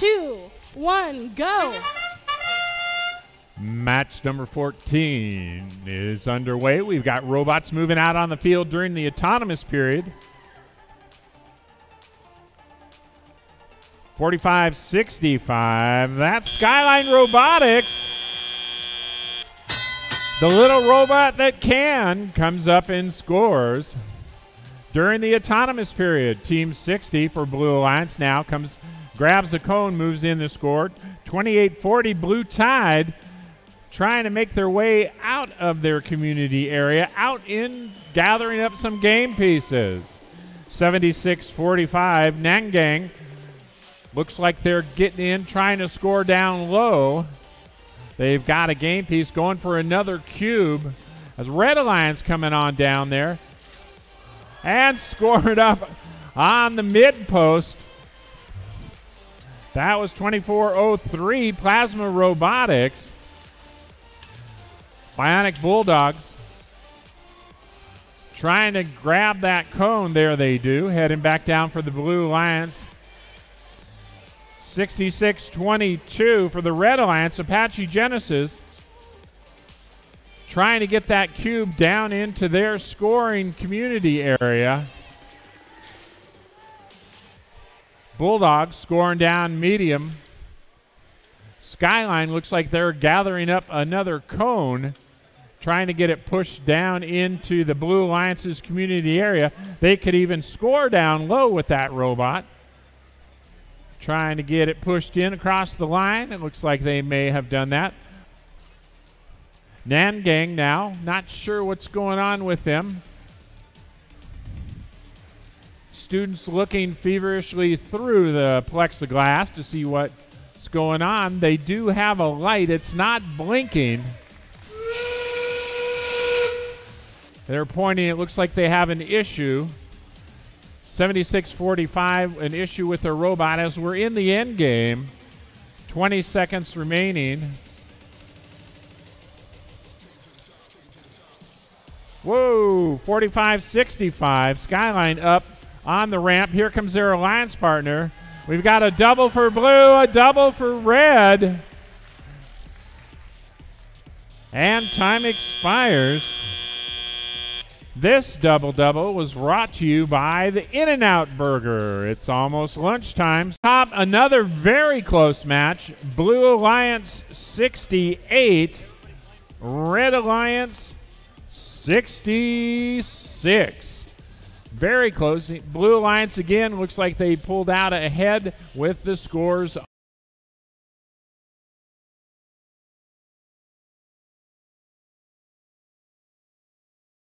two, one, go. Match number 14 is underway. We've got robots moving out on the field during the autonomous period. 45 65. That's Skyline Robotics. The little robot that can comes up and scores. During the autonomous period, Team 60 for Blue Alliance now comes, grabs the cone, moves in to score. 28 40, Blue Tide trying to make their way out of their community area, out in gathering up some game pieces. 76 45, Nangang looks like they're getting in, trying to score down low. They've got a game piece going for another cube as Red Alliance coming on down there and scored up on the mid post. That was 2403 Plasma Robotics. Bionic Bulldogs trying to grab that cone. There they do. Heading back down for the Blue Alliance. 66 22 for the Red Alliance. Apache Genesis trying to get that cube down into their scoring community area. Bulldogs scoring down medium. Skyline looks like they're gathering up another cone, trying to get it pushed down into the Blue Alliance's community area. They could even score down low with that robot. Trying to get it pushed in across the line. It looks like they may have done that. Nangang now, not sure what's going on with them. Students looking feverishly through the plexiglass to see what's going on. They do have a light, it's not blinking. They're pointing, it looks like they have an issue. 7645, an issue with their robot as we're in the end game. 20 seconds remaining. Whoa, 45 65. Skyline up on the ramp. Here comes their alliance partner. We've got a double for blue, a double for red. And time expires. This double double was brought to you by the In N Out Burger. It's almost lunchtime. Top another very close match. Blue Alliance 68, Red Alliance 66. Very close. Blue Alliance again looks like they pulled out ahead with the scores